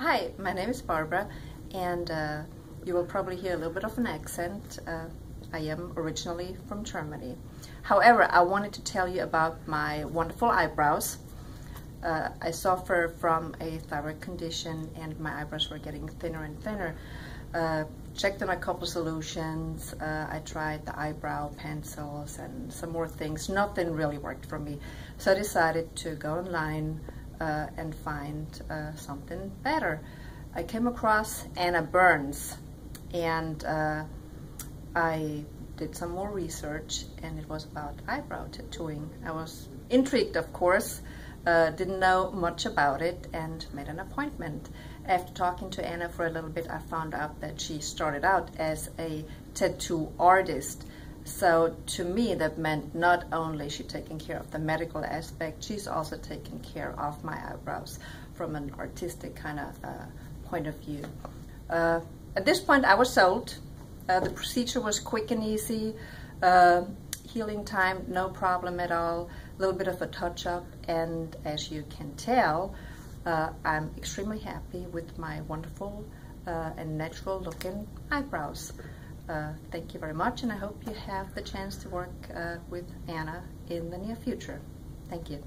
Hi, my name is Barbara, and uh, you will probably hear a little bit of an accent. Uh, I am originally from Germany. However, I wanted to tell you about my wonderful eyebrows. Uh, I suffer from a thyroid condition and my eyebrows were getting thinner and thinner. Uh, checked on a couple solutions. Uh, I tried the eyebrow pencils and some more things. Nothing really worked for me. So I decided to go online uh, and find uh, something better. I came across Anna Burns and uh, I did some more research and it was about eyebrow tattooing. I was intrigued, of course, uh, didn't know much about it and made an appointment. After talking to Anna for a little bit, I found out that she started out as a tattoo artist. So to me, that meant not only she taking care of the medical aspect, she's also taking care of my eyebrows from an artistic kind of uh, point of view. Uh, at this point, I was sold. Uh, the procedure was quick and easy. Uh, healing time, no problem at all. A little bit of a touch-up, and as you can tell, uh, I'm extremely happy with my wonderful uh, and natural looking eyebrows. Uh, thank you very much, and I hope you have the chance to work uh, with Anna in the near future. Thank you.